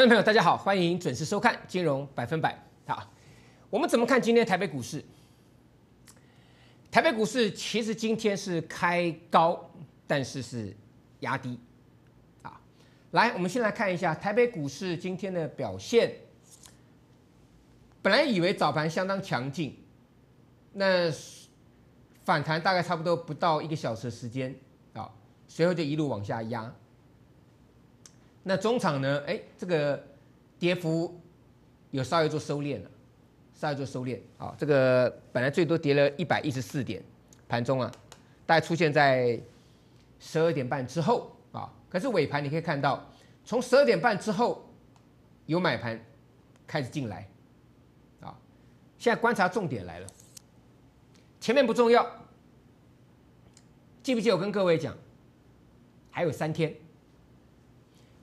观众朋友，大家好，欢迎准时收看《金融百分百》。好，我们怎么看今天台北股市？台北股市其实今天是开高，但是是压低。啊，来，我们先来看一下台北股市今天的表现。本来以为早盘相当强劲，那反弹大概差不多不到一个小时时间，啊，随后就一路往下压。那中场呢？哎，这个跌幅有稍微做收敛了，稍微做收敛。啊，这个本来最多跌了一百一十四点，盘中啊，大概出现在十二点半之后啊。可是尾盘你可以看到，从十二点半之后有买盘开始进来，啊，现在观察重点来了，前面不重要，记不记得我跟各位讲，还有三天。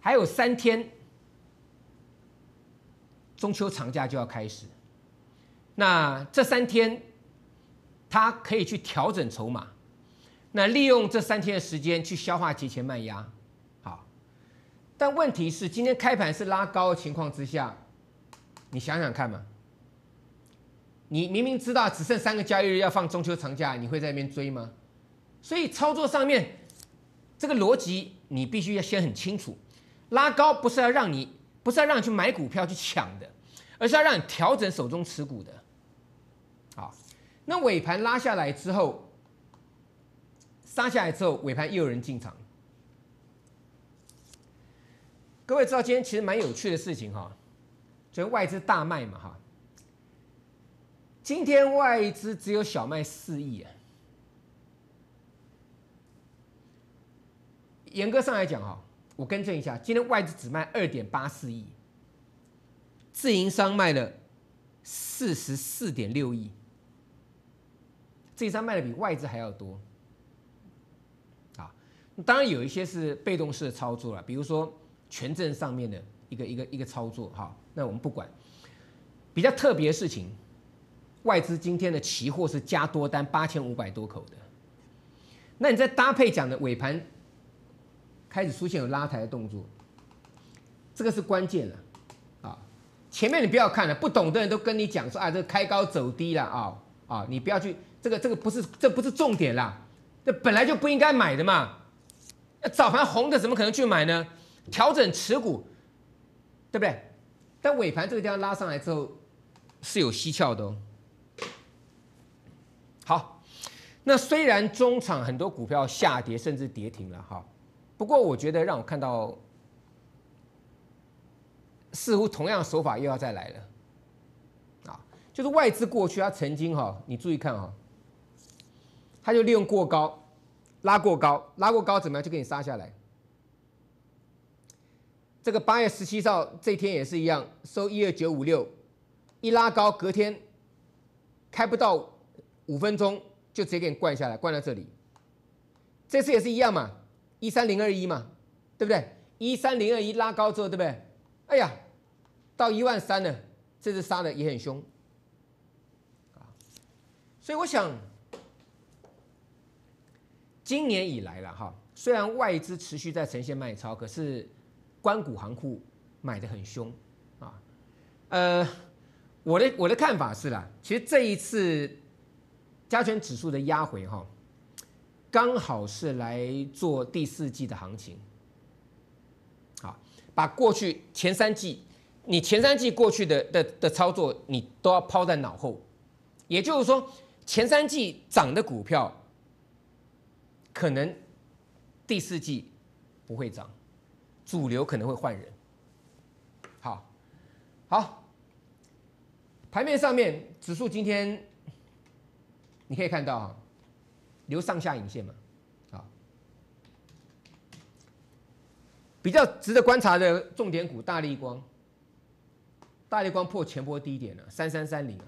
还有三天，中秋长假就要开始。那这三天，他可以去调整筹码，那利用这三天的时间去消化提前卖压。好，但问题是今天开盘是拉高的情况之下，你想想看嘛，你明明知道只剩三个交易日要放中秋长假，你会在那边追吗？所以操作上面这个逻辑，你必须要先很清楚。拉高不是要让你，不是要让你去买股票去抢的，而是要让你调整手中持股的。好，那尾盘拉下来之后，杀下来之后，尾盘又有人进场。各位知道今天其实蛮有趣的事情哈，就是外资大卖嘛哈。今天外资只有小卖四亿啊，严格上来讲哈。我更正一下，今天外资只卖二点八四亿，自营商卖了四十四点六亿，自营商卖的比外资还要多。啊，当然有一些是被动式的操作了，比如说权证上面的一个一个一个操作，哈，那我们不管。比较特别的事情，外资今天的期货是加多单八千五百多口的，那你在搭配讲的尾盘。开始出现有拉抬的动作，这个是关键了啊！前面你不要看了，不懂的人都跟你讲说啊，这开高走低了啊啊！你不要去，这个这个不是这不是重点啦，这本来就不应该买的嘛。那早盘红的怎么可能去买呢？调整持股，对不对？但尾盘这个地方拉上来之后是有蹊跷的哦。好，那虽然中场很多股票下跌甚至跌停了哈。不过，我觉得让我看到，似乎同样手法又要再来了，啊，就是外资过去他曾经哈，你注意看哈，他就利用过高，拉过高，拉过高怎么样就给你杀下来。这个八月十七号这天也是一样，收一二九五六，一拉高，隔天开不到五分钟就直接给你灌下来，灌在这里。这次也是一样嘛。一三零二一嘛，对不对？一三零二一拉高之后，对不对？哎呀，到一万三了，这次杀的也很凶啊。所以我想，今年以来了哈，虽然外资持续在呈现卖超，可是关谷行库买的很凶啊。呃，我的我的看法是啦，其实这一次加权指数的压回哈。刚好是来做第四季的行情，好，把过去前三季，你前三季过去的的的操作，你都要抛在脑后。也就是说，前三季涨的股票，可能第四季不会涨，主流可能会换人。好，好，盘面上面指数今天你可以看到哈。留上下影线嘛，啊，比较值得观察的重点股，大力光，大力光破前波低点了，三三三零啊，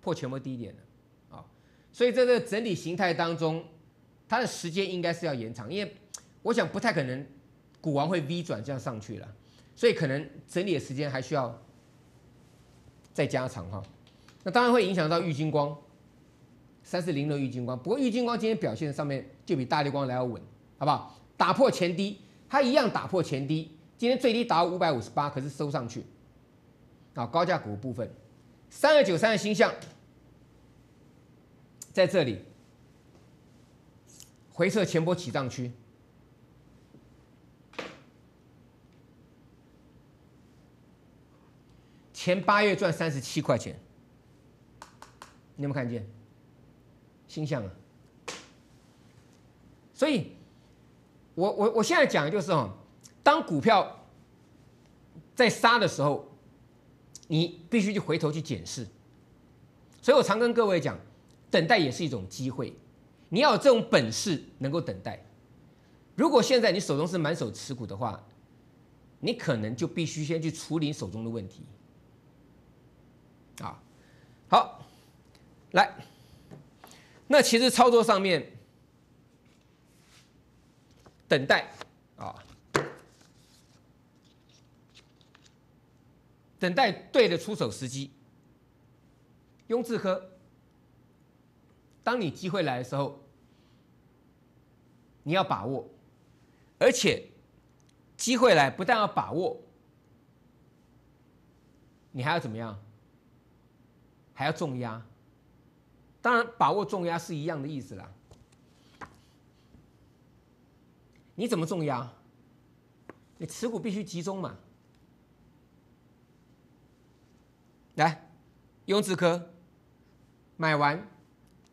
破前波低点了，啊，所以在这个整理形态当中，它的时间应该是要延长，因为我想不太可能股王会 V 转这样上去了，所以可能整理的时间还需要再加长哈，那当然会影响到玉金光。三四零的玉金光，不过玉金光今天表现上面就比大力光来要稳，好不好？打破前低，它一样打破前低，今天最低达到五百五十八，可是收上去。啊，高价股部分，三二九三的星象在这里回撤前波起涨区，前八月赚三十七块钱，你有没有看见？星象啊！所以，我我我现在讲的就是哦，当股票在杀的时候，你必须去回头去检视。所以我常跟各位讲，等待也是一种机会，你要有这种本事能够等待。如果现在你手中是满手持股的话，你可能就必须先去处理手中的问题。啊，好，来，那其实操作上面。等待啊，等待对的出手时机。雍智科，当你机会来的时候，你要把握，而且机会来不但要把握，你还要怎么样？还要重压。当然，把握重压是一样的意思啦。你怎么重压？你持股必须集中嘛。来，雍智科买完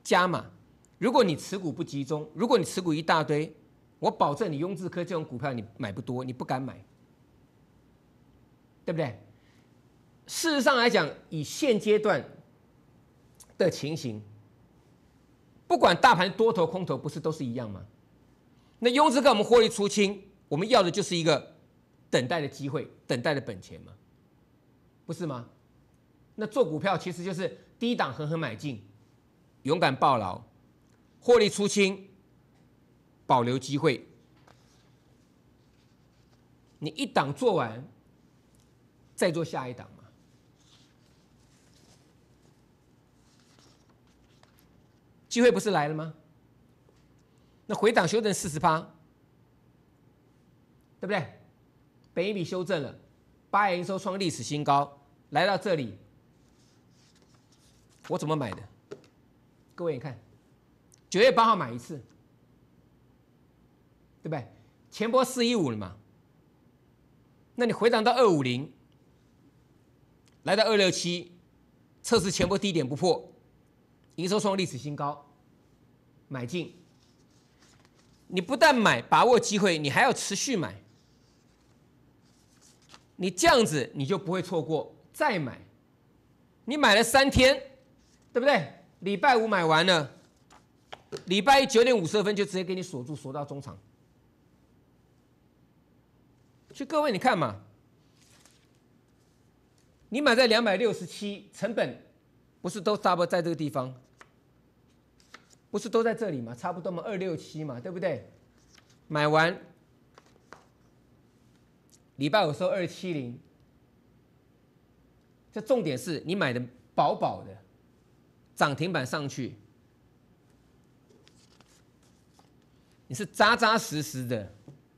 加码。如果你持股不集中，如果你持股一大堆，我保证你雍智科这种股票你买不多，你不敢买，对不对？事实上来讲，以现阶段的情形，不管大盘多头空头，不是都是一样吗？那雍智科我们获利出清，我们要的就是一个等待的机会，等待的本钱嘛，不是吗？那做股票其实就是低档狠狠买进，勇敢抱牢，获利出清，保留机会。你一档做完，再做下一档嘛，机会不是来了吗？那回档修正四十趴，对不对？本一笔修正了，八月营收创历史新高，来到这里，我怎么买的？各位你看，九月八号买一次，对不对？前波四一五了嘛，那你回档到二五零，来到二六七，测试前波低点不破，营收创历史新高，买进。你不但买，把握机会，你还要持续买。你这样子，你就不会错过再买。你买了三天，对不对？礼拜五买完了，礼拜一九点五十二分就直接给你锁住，锁到中场。所以各位，你看嘛，你买在两百六十七，成本不是都差不多在这个地方？不是都在这里吗？差不多嘛，二六七嘛，对不对？买完，礼拜五收二七零。这重点是你买的饱饱的，涨停板上去，你是扎扎实实的，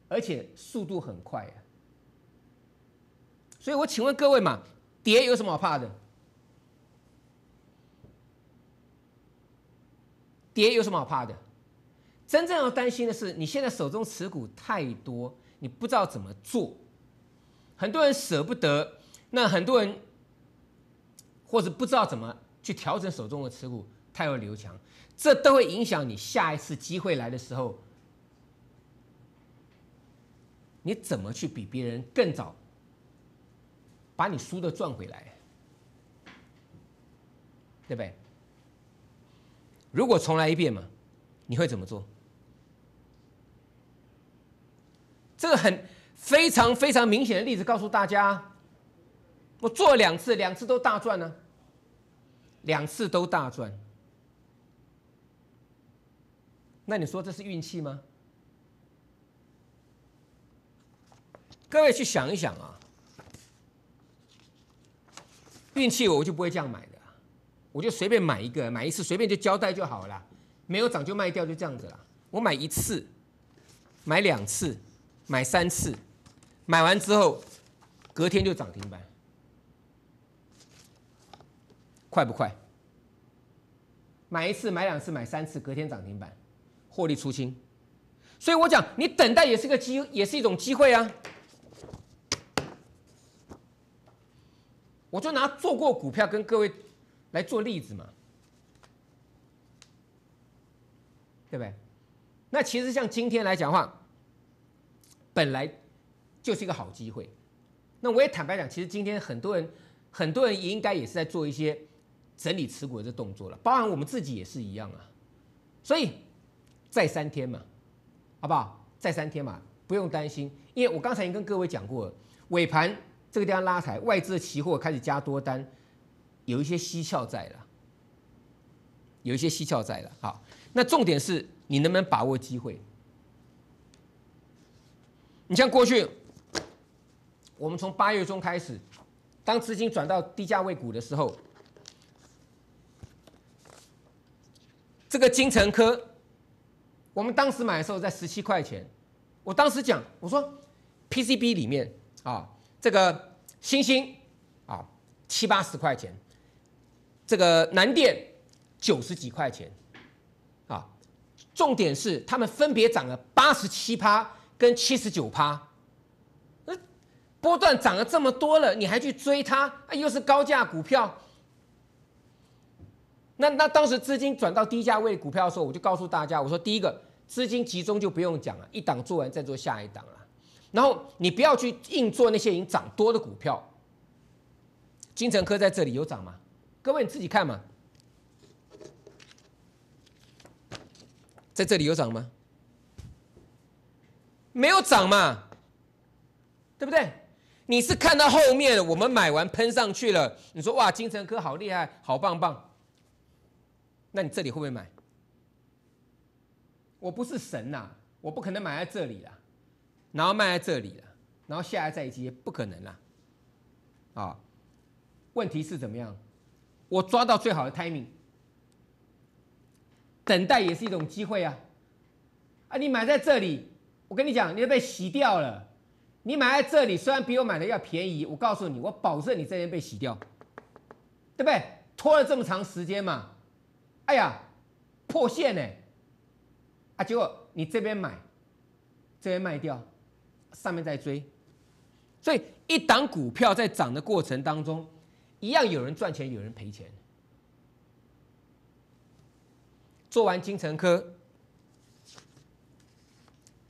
而且速度很快啊。所以我请问各位嘛，跌有什么好怕的？跌有什么好怕的？真正要担心的是，你现在手中持股太多，你不知道怎么做。很多人舍不得，那很多人或者不知道怎么去调整手中的持股，太弱留强，这都会影响你下一次机会来的时候，你怎么去比别人更早把你输的赚回来，对不对？如果重来一遍嘛，你会怎么做？这个很非常非常明显的例子告诉大家，我做两次，两次都大赚呢，两次都大赚。那你说这是运气吗？各位去想一想啊，运气我就不会这样买的。我就随便买一个，买一次随便就交代就好了，没有涨就卖掉，就这样子了。我买一次，买两次，买三次，买完之后隔天就涨停板，快不快？买一次、买两次、买三次，隔天涨停板，获利出清。所以我讲，你等待也是个机，也是一种机会啊。我就拿做过股票跟各位来做例子嘛，对不对？那其实像今天来讲话，本来就是一个好机会。那我也坦白讲，其实今天很多人，很多人也应该也是在做一些整理持股的这动作了，包含我们自己也是一样啊。所以再三天嘛，好不好？再三天嘛，不用担心，因为我刚才已经跟各位讲过了，尾盘。这个地方拉抬，外资的期货开始加多单，有一些蹊跷在了，有一些蹊跷在了。好，那重点是你能不能把握机会？你像过去，我们从八月中开始，当资金转到低价位股的时候，这个金城科，我们当时买的时候在十七块钱，我当时讲，我说 PCB 里面啊。这个星星啊，七八十块钱；这个南电九十几块钱，啊，重点是他们分别涨了八十七趴跟七十九趴，那波段涨了这么多了，你还去追它？啊，又是高价股票。那那当时资金转到低价位股票的时候，我就告诉大家，我说第一个资金集中就不用讲了，一档做完再做下一档了。然后你不要去硬做那些已经涨多的股票。金城科在这里有涨吗？各位你自己看嘛，在这里有涨吗？没有涨嘛，对不对？你是看到后面我们买完喷上去了，你说哇金城科好厉害，好棒棒，那你这里会不会买？我不是神呐，我不可能买在这里啦。然后卖在这里了，然后下来再接，不可能啦，啊？问题是怎么样？我抓到最好的 timing，等待也是一种机会啊！啊，你买在这里，我跟你讲，你要被洗掉了。你买在这里，虽然比我买的要便宜，我告诉你，我保证你这边被洗掉，对不对？拖了这么长时间嘛，哎呀，破线呢，啊，结果你这边买，这边卖掉。上面在追，所以一档股票在涨的过程当中，一样有人赚钱，有人赔钱。做完金城科，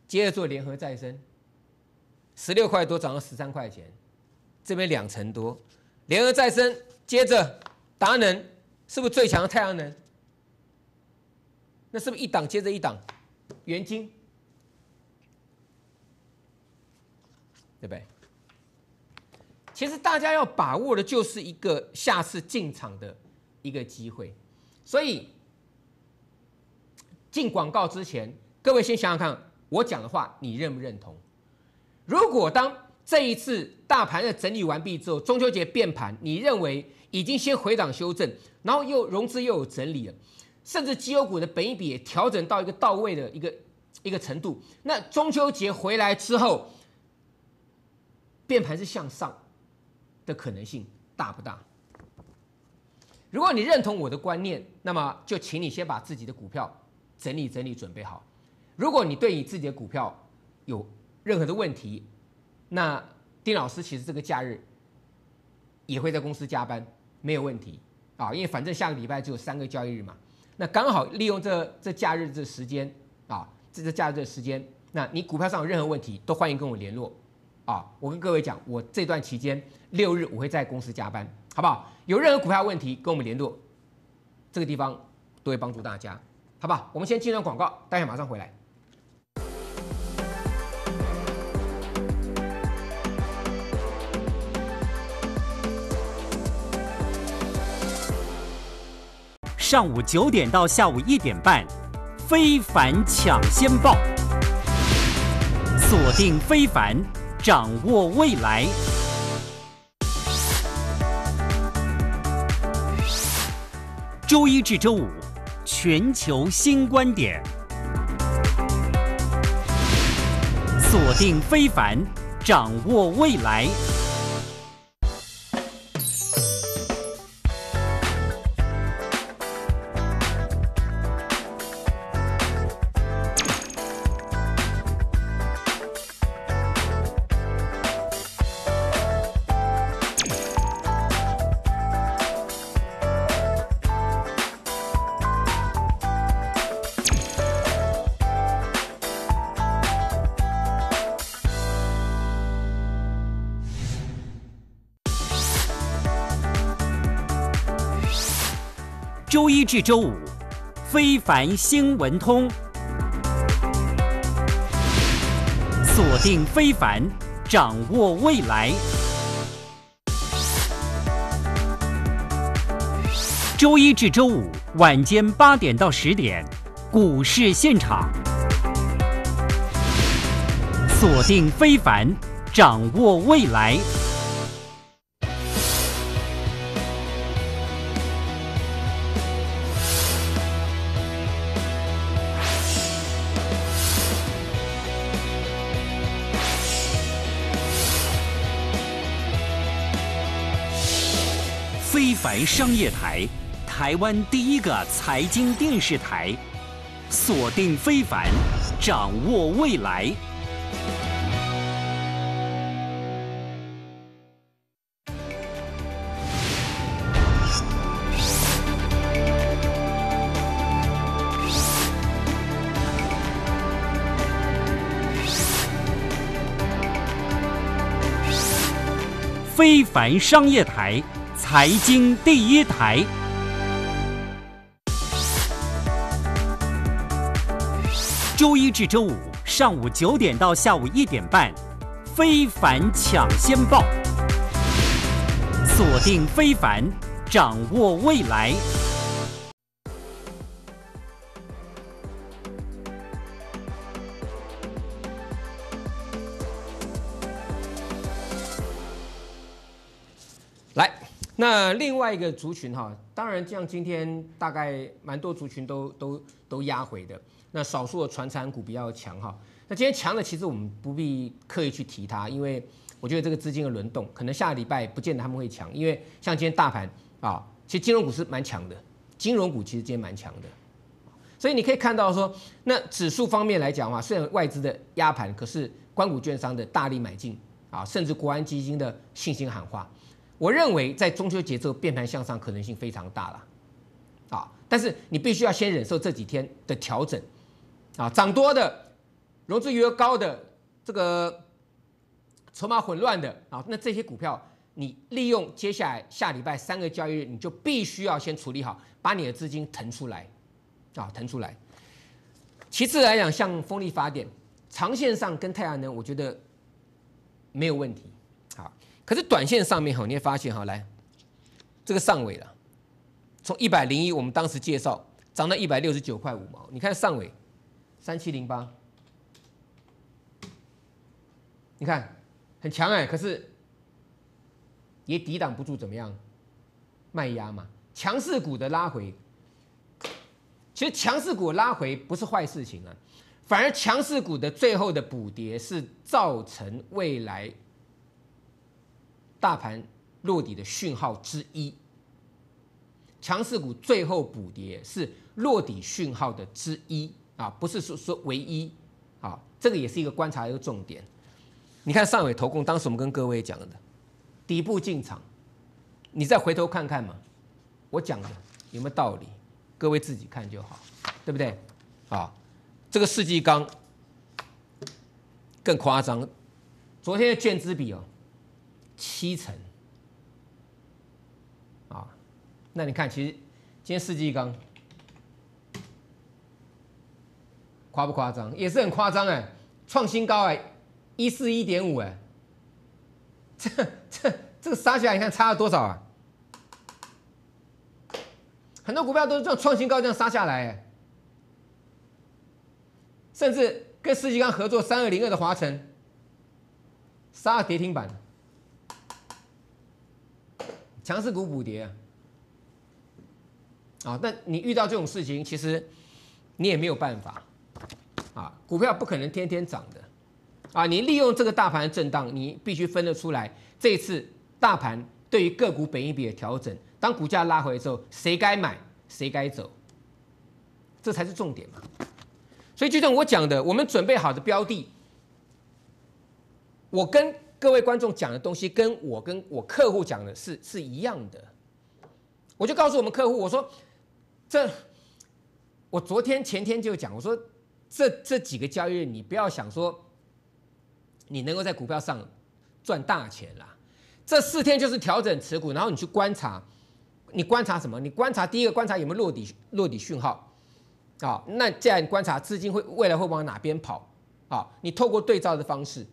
接着做联合再生，十六块多涨到十三块钱，这边两成多。联合再生接着达能，是不是最强的太阳能？那是不是一档接着一档？元晶。对不对？其实大家要把握的就是一个下次进场的一个机会，所以进广告之前，各位先想想看，我讲的话你认不认同？如果当这一次大盘的整理完毕之后，中秋节变盘，你认为已经先回档修正，然后又融资又有整理了，甚至绩优股的本益比也调整到一个到位的一个一个程度，那中秋节回来之后。变盘是向上的可能性大不大？如果你认同我的观念，那么就请你先把自己的股票整理整理，准备好。如果你对你自己的股票有任何的问题，那丁老师其实这个假日也会在公司加班，没有问题啊，因为反正下个礼拜只有三个交易日嘛，那刚好利用这这假日这时间啊，这这假日的时间，那你股票上有任何问题，都欢迎跟我联络。啊，我跟各位讲，我这段期间六日我会在公司加班，好不好？有任何股票问题跟我们联络，这个地方都会帮助大家，好不好？我们先进段广告，待会马上回来。上午九点到下午一点半，非凡抢先报，锁定非凡。掌握未来，周一至周五，全球新观点，锁定非凡，掌握未来。周一至周五，非凡新闻通，锁定非凡，掌握未来。周一至周五晚间八点到十点，股市现场，锁定非凡，掌握未来。凡商业台，台湾第一个财经电视台，锁定非凡，掌握未来。非凡商业台，财经第一台。周一至周五上午九点到下午一点半，非凡抢先报，锁定非凡，掌握未来。那另外一个族群哈，当然像今天大概蛮多族群都都都压回的，那少数的传产股比较强哈。那今天强的其实我们不必刻意去提它，因为我觉得这个资金的轮动，可能下个礼拜不见得他们会强，因为像今天大盘啊，其实金融股是蛮强的，金融股其实今天蛮强的，所以你可以看到说，那指数方面来讲的话，虽然外资的压盘，可是关谷券商的大力买进啊，甚至国安基金的信心喊话。我认为在中秋节之后变盘向上可能性非常大了，啊，但是你必须要先忍受这几天的调整，啊，涨多的、融资余额高的、这个筹码混乱的啊，那这些股票你利用接下来下礼拜三个交易日，你就必须要先处理好，把你的资金腾出来，啊，腾出来。其次来讲，像风力发电，长线上跟太阳能，我觉得没有问题。可是短线上面哈，你会发现哈，来这个上尾了，从一百零一，我们当时介绍涨到一百六十九块五毛，你看上尾三七零八，你看很强哎，可是也抵挡不住怎么样卖压嘛，强势股的拉回，其实强势股拉回不是坏事情啊，反而强势股的最后的补跌是造成未来。大盘落底的讯号之一，强势股最后补跌是落底讯号的之一啊，不是说说唯一啊，这个也是一个观察一个重点。你看上尾投控，当时我们跟各位讲的底部进场，你再回头看看嘛，我讲的有没有道理？各位自己看就好，对不对？啊，这个世纪刚更夸张，昨天的券资比哦。七成啊，那你看，其实今天世纪钢夸不夸张？也是很夸张哎，创新高哎，一四一点五哎，这这这个杀下来，你看差了多少啊？很多股票都是这样创新高这样杀下来哎，甚至跟世纪钢合作三二零二的华晨杀了跌停板。强势股补跌啊，啊，但你遇到这种事情，其实你也没有办法。啊，股票不可能天天涨的。啊，你利用这个大盘的震荡，你必须分得出来，这次大盘对于个股本一比的调整，当股价拉回来之后，谁该买，谁该走，这才是重点嘛。所以就像我讲的，我们准备好的标的，我跟各位观众讲的东西，跟我跟我客户讲的是是一样的。我就告诉我们客户，我说这，我昨天前天就讲，我说这这几个交易日，你不要想说你能够在股票上赚大钱啦。这四天就是调整持股，然后你去观察，你观察什么？你观察第一个观察有没有落底落底讯号。啊，那这样观察资金会未来会往哪边跑？啊，你透过对照的方式，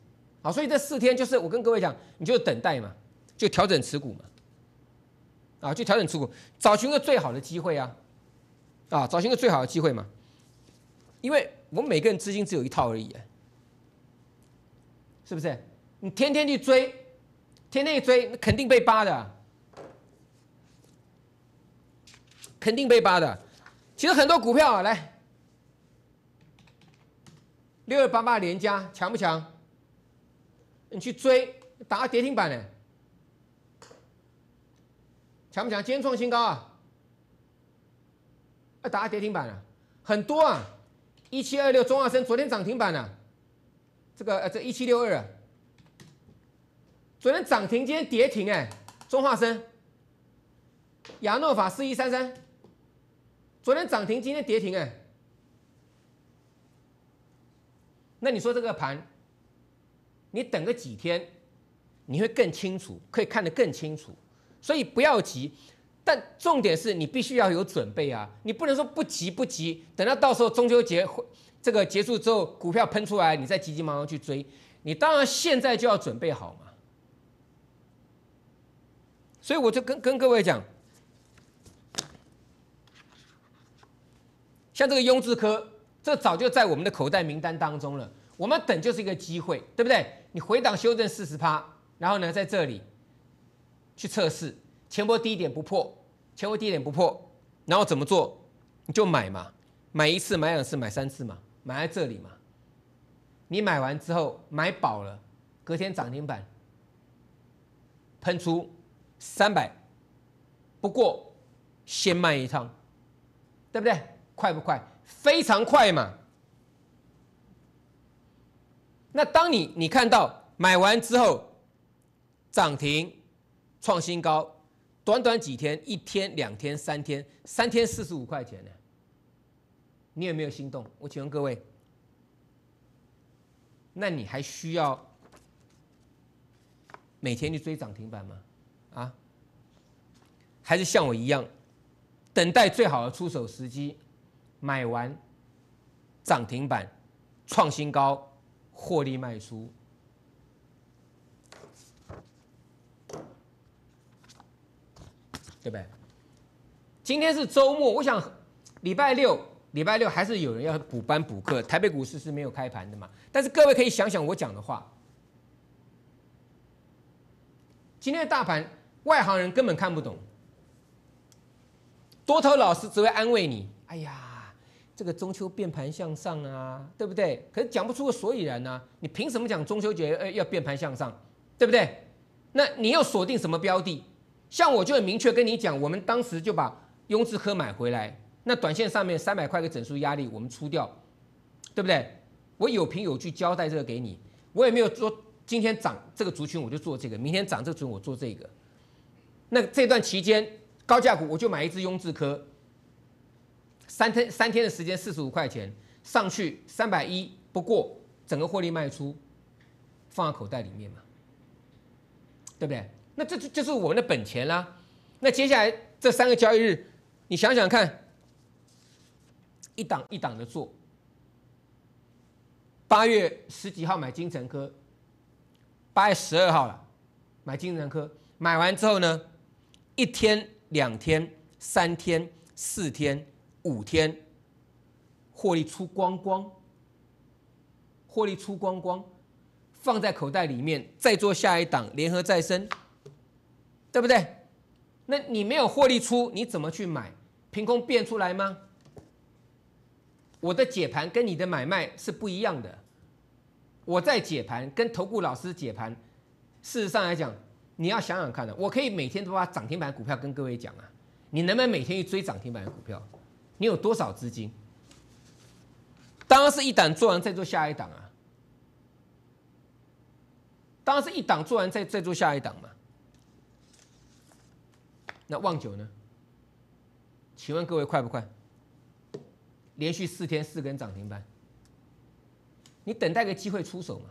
好，所以这四天就是我跟各位讲，你就等待嘛，就调整持股嘛，啊，就调整持股，找寻个最好的机会啊，啊，找寻个最好的机会嘛，因为我们每个人资金只有一套而已，是不是？你天天去追，天天去追，那肯定被扒的，肯定被扒的。其实很多股票啊，来六二八八连加强不强？你去追打个跌停板呢，强不强？今天创新高啊！啊，打个跌停板了，很多啊！一七二六中华生昨天涨停板了，这个呃这一七六二啊，昨天涨停，今天跌停哎，中华生、亚诺法四一三三。昨天涨停，今天跌停，哎，那你说这个盘，你等个几天，你会更清楚，可以看得更清楚。所以不要急，但重点是你必须要有准备啊！你不能说不急不急，等到到时候中秋节这个结束之后，股票喷出来，你再急急忙忙去追。你当然现在就要准备好嘛。所以我就跟跟各位讲。像这个雍智科，这早就在我们的口袋名单当中了。我们等就是一个机会，对不对？你回档修正四十趴，然后呢，在这里去测试前波低点不破，前波低点不破，然后怎么做？你就买嘛，买一次、买两次、买三次嘛，买在这里嘛。你买完之后买饱了，隔天涨停板喷出三百，不过先卖一趟，对不对？快不快？非常快嘛。那当你你看到买完之后涨停创新高，短短几天，一天、两天、三天，三天四十五块钱呢？你有没有心动？我请问各位，那你还需要每天去追涨停板吗？啊？还是像我一样等待最好的出手时机？买完涨停板创新高，获利卖出，对不对？今天是周末，我想礼拜六，礼拜六还是有人要补班补课。台北股市是没有开盘的嘛？但是各位可以想想我讲的话，今天的大盘外行人根本看不懂，多头老师只会安慰你：“哎呀。”这个中秋变盘向上啊，对不对？可是讲不出个所以然呢，你凭什么讲中秋节呃要变盘向上，对不对？那你要锁定什么标的？像我就很明确跟你讲，我们当时就把雍智科买回来，那短线上面三百块的整数压力我们出掉，对不对？我有凭有据交代这个给你，我也没有说今天涨这个族群我就做这个，明天涨这个族群我做这个。那这段期间高价股我就买一只雍智科。三天三天的时间，四十五块钱上去三百一，不过整个获利卖出，放在口袋里面嘛，对不对？那这就就是我们的本钱啦。那接下来这三个交易日，你想想看，一档一档的做。八月十几号买金城科，八月十二号了，买金城科，买完之后呢，一天、两天、三天、四天。五天获利出光光，获利出光光，放在口袋里面，再做下一档联合再生，对不对？那你没有获利出，你怎么去买？凭空变出来吗？我的解盘跟你的买卖是不一样的，我在解盘，跟投顾老师解盘，事实上来讲，你要想想看的，我可以每天都把涨停板股票跟各位讲啊，你能不能每天去追涨停板的股票？你有多少资金？当然是一档做完再做下一档啊，当然是一档做完再再做下一档嘛。那旺九呢？请问各位快不快？连续四天四根涨停板，你等待个机会出手嘛，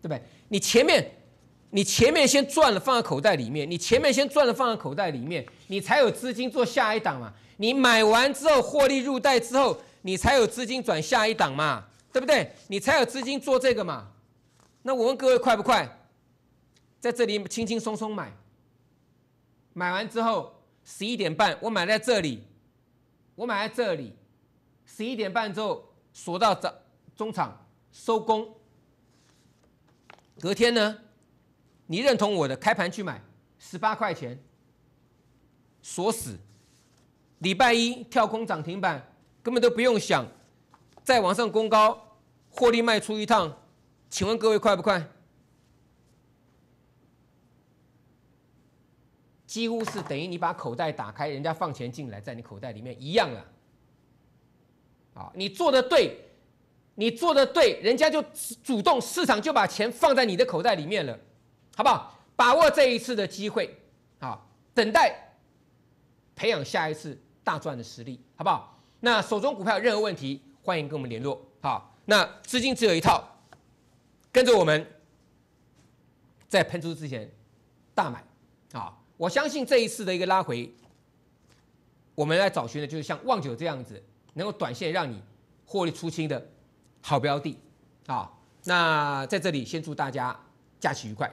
对不对？你前面你前面先赚了放在口袋里面，你前面先赚了放在口袋里面，你才有资金做下一档嘛。你买完之后获利入袋之后，你才有资金转下一档嘛，对不对？你才有资金做这个嘛。那我问各位快不快？在这里轻轻松松买，买完之后十一点半我买在这里，我买在这里。十一点半之后锁到早中场收工，隔天呢，你认同我的开盘去买十八块钱锁死，礼拜一跳空涨停板根本都不用想，再往上攻高获利卖出一趟，请问各位快不快？几乎是等于你把口袋打开，人家放钱进来在你口袋里面一样了。啊，你做的对，你做的对，人家就主动市场就把钱放在你的口袋里面了，好不好？把握这一次的机会，好，等待培养下一次大赚的实力，好不好？那手中股票任何问题，欢迎跟我们联络。好，那资金只有一套，跟着我们，在喷出之前大买啊！我相信这一次的一个拉回，我们来找寻的就是像旺九这样子。能够短线让你获利出清的好标的，啊，那在这里先祝大家假期愉快。